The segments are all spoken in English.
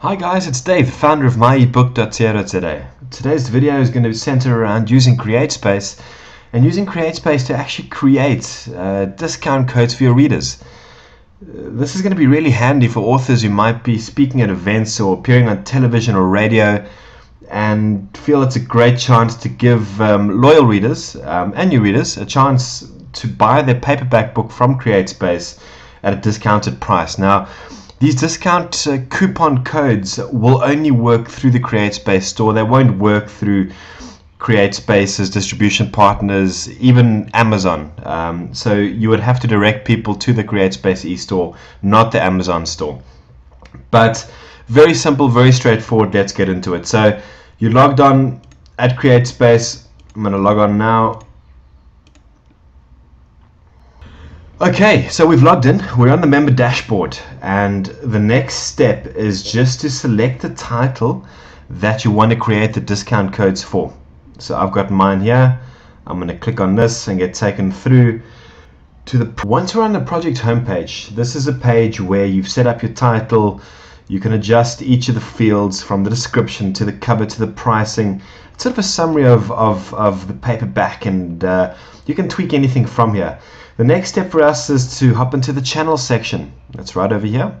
Hi guys, it's Dave, the founder of myebook.co.za. Today's video is going to center around using CreateSpace and using CreateSpace to actually create uh, discount codes for your readers. Uh, this is going to be really handy for authors who might be speaking at events or appearing on television or radio and feel it's a great chance to give um, loyal readers um, and new readers a chance to buy their paperback book from CreateSpace at a discounted price. Now, these discount uh, coupon codes will only work through the CreateSpace store. They won't work through CreateSpace's distribution partners, even Amazon. Um, so you would have to direct people to the CreateSpace e-store, not the Amazon store. But very simple, very straightforward. Let's get into it. So you logged on at CreateSpace. I'm going to log on now. Okay, so we've logged in. We're on the member dashboard, and the next step is just to select the title that you want to create the discount codes for. So I've got mine here. I'm going to click on this and get taken through to the. Once we're on the project homepage, this is a page where you've set up your title. You can adjust each of the fields from the description to the cover to the pricing. It's sort of a summary of, of, of the paperback, and uh, you can tweak anything from here. The next step for us is to hop into the channel section. That's right over here.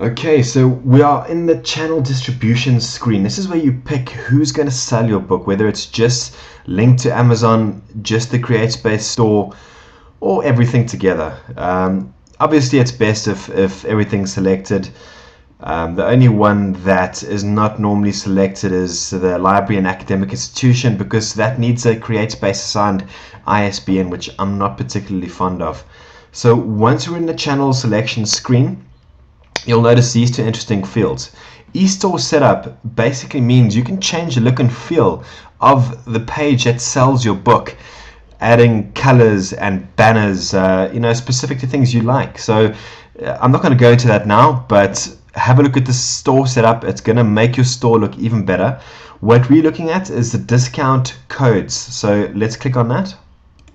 Okay, so we are in the channel distribution screen. This is where you pick who's going to sell your book, whether it's just linked to Amazon, just the CreateSpace store, or everything together. Um, obviously, it's best if, if everything's selected. Um, the only one that is not normally selected is the library and academic institution because that needs a CreateSpace assigned ISBN, which I'm not particularly fond of. So once we're in the channel selection screen, you'll notice these two interesting fields. eStore setup basically means you can change the look and feel of the page that sells your book adding colors and banners, uh, you know, specific to things you like. So uh, I'm not going to go into that now, but have a look at the store setup. It's going to make your store look even better. What we're looking at is the discount codes. So let's click on that.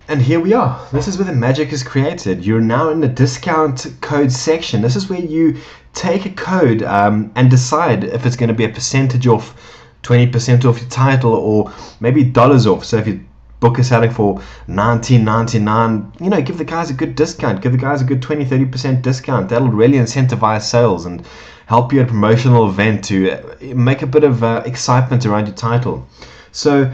And here we are. This is where the magic is created. You're now in the discount code section. This is where you take a code um, and decide if it's going to be a percentage off, 20% off your title, or maybe dollars off. So if your book is selling for 19.99, you know, give the guys a good discount. Give the guys a good 20, 30% discount. That'll really incentivize sales and help you at a promotional event to uh, make a bit of uh, excitement around your title. So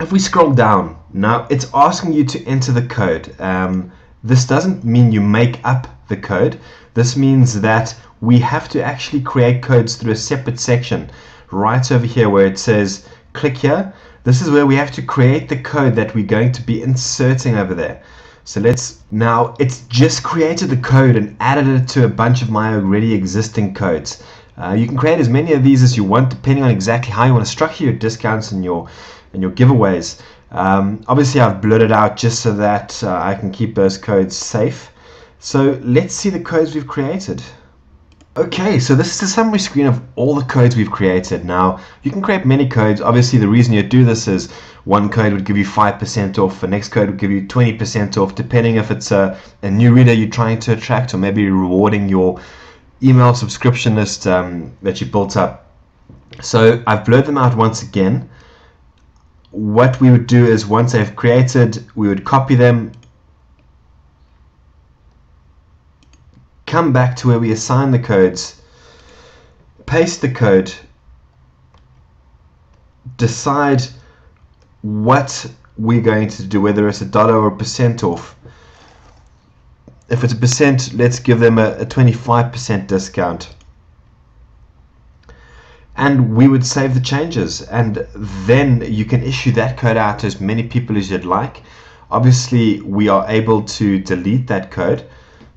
if we scroll down now it's asking you to enter the code um, this doesn't mean you make up the code this means that we have to actually create codes through a separate section right over here where it says click here this is where we have to create the code that we're going to be inserting over there so let's now it's just created the code and added it to a bunch of my already existing codes uh, you can create as many of these as you want depending on exactly how you want to structure your discounts and your and your giveaways. Um, obviously, I've blurred it out just so that uh, I can keep those codes safe. So let's see the codes we've created. Okay, so this is the summary screen of all the codes we've created. Now, you can create many codes. Obviously, the reason you do this is one code would give you 5% off, the next code would give you 20% off, depending if it's a, a new reader you're trying to attract or maybe rewarding your email subscription list um, that you built up. So I've blurred them out once again what we would do is once they've created, we would copy them, come back to where we assign the codes, paste the code, decide what we're going to do, whether it's a dollar or a percent off. If it's a percent, let's give them a 25% discount and we would save the changes and then you can issue that code out to as many people as you'd like obviously we are able to delete that code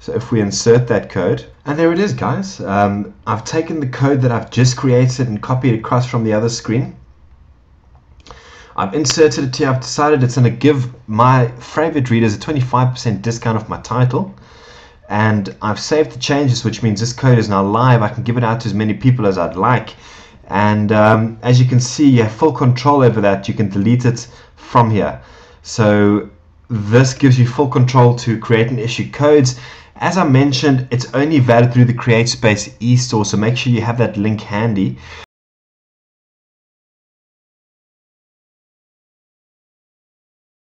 so if we insert that code and there it is guys. Um, I've taken the code that I've just created and copied across from the other screen. I've inserted it here. I've decided it's going to give my favorite readers a 25% discount off my title. And I've saved the changes which means this code is now live. I can give it out to as many people as I'd like. And um, as you can see you have full control over that. You can delete it from here. So this gives you full control to create and issue codes As I mentioned, it's only valid through the CreateSpace e-store, so make sure you have that link handy.